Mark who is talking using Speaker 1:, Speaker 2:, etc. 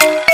Speaker 1: Bye.